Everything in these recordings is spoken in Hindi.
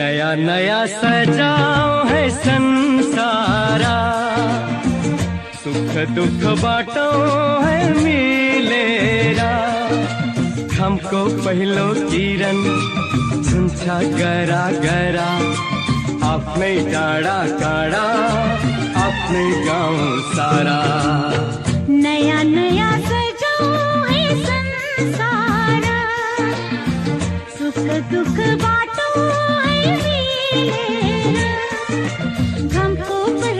नया नया सजाओ है संसारा। सुख दुख बाटो है मिलेरा हमको पहलो किरण झुंझा गरा गरा। अपने डाड़ा काड़ा अपने गाँव सारा। नया नया संसारा। सुख दुख बाटो है हमको पहलो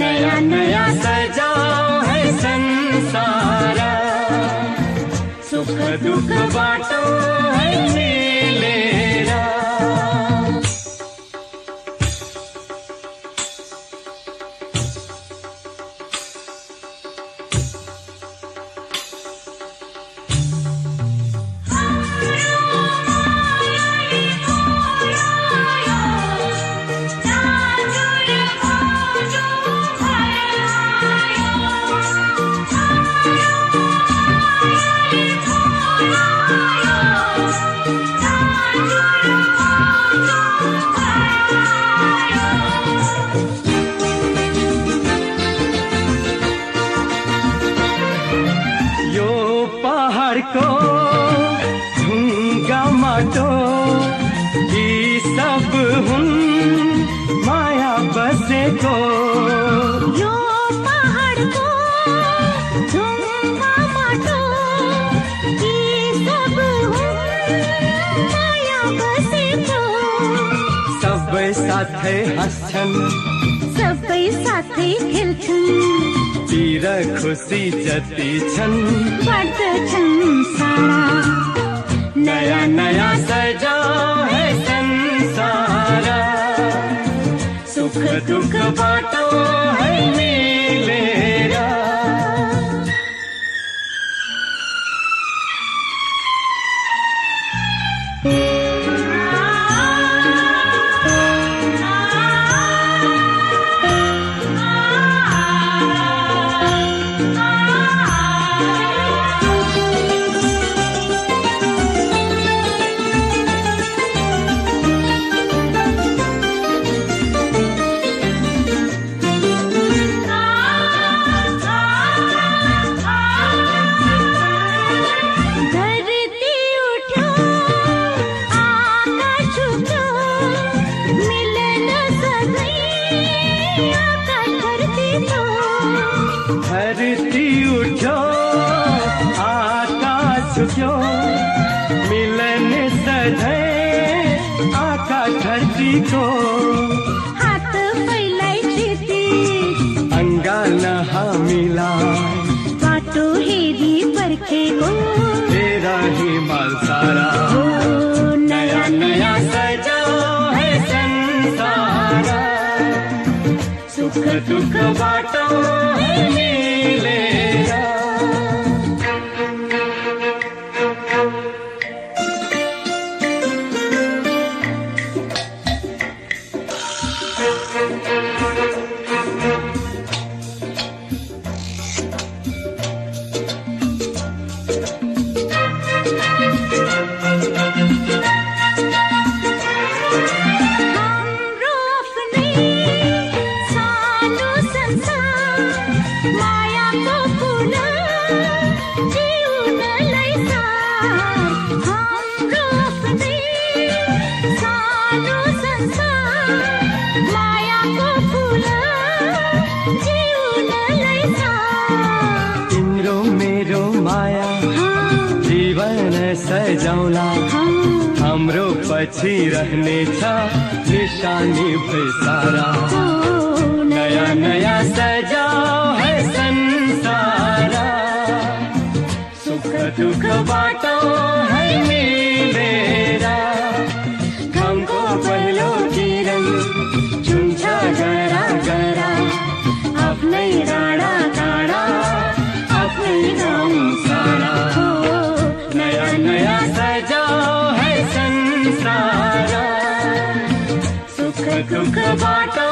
नया नया सजा है संसारा। सुख दुख बाटो है ई सब माया बसे को यो पहाड़ को हूँ बसे तो। सब साथे हसन। सब साथे खेलछन्। तीर खुशी जति छन्। बड छन् सारा। नया नया सजा है दुःखबाट है आकाश धरतीको हाथ फैलाई क्षितिज अङ्गाल हामीलाई बाटो हेरी पर तेरा ही माल सारा। हो नया नया सजा है संसारा। सुख दुख बाटो सजाउला हाम्रो पछि रहनेछ निशानी भई सारा। नया नया सजाओ है संसारा। सुख दुख बाटो। संसार सुख दुख बाटो